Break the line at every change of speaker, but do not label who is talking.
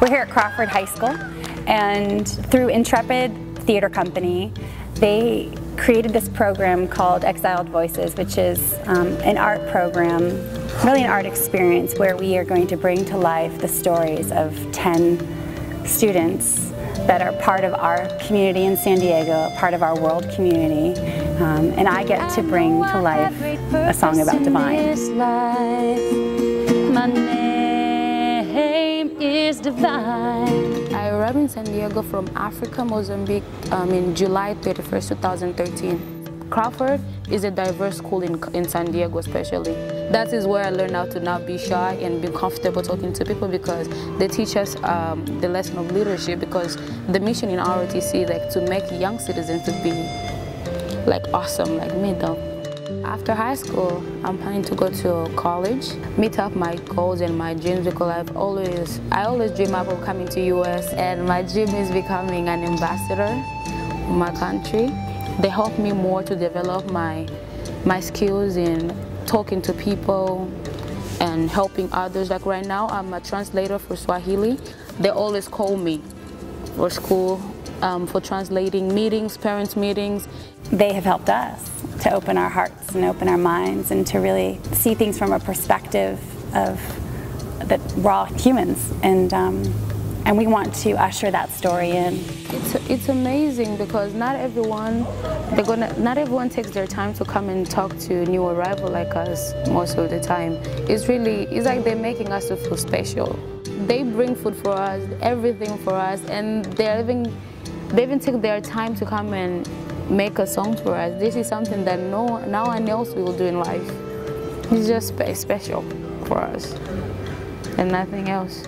We're here at Crawford High School and through Intrepid Theatre Company, they created this program called Exiled Voices, which is um, an art program, really an art experience where we are going to bring to life the stories of 10 students that are part of our community in San Diego, part of our world community. Um, and I get to bring to life a song about
Divine.
I arrived in San Diego from Africa, Mozambique um, in July 31st, 2013. Crawford is a diverse school in, in San Diego especially. That is where I learned how to not be shy and be comfortable talking to people because they teach us um, the lesson of leadership because the mission in ROTC is like to make young citizens to be like awesome like me though. After high school, I'm planning to go to college, meet up my goals and my dreams because I've always, I always dream about coming to US and my dream is becoming an ambassador for my country. They help me more to develop my, my skills in talking to people and helping others. Like right now, I'm a translator for Swahili. They always call me for school, um, for translating meetings, parents' meetings.
They have helped us to open our hearts and open our minds and to really see things from a perspective of that we're all humans and um, and we want to usher that story in.
It's, it's amazing because not everyone they're gonna not everyone takes their time to come and talk to a new arrival like us most of the time. It's really it's like they're making us to feel special. They bring food for us, everything for us, and they're even they even take their time to come and make a song for us. This is something that no no one else will do in life. It's just special for us and nothing else.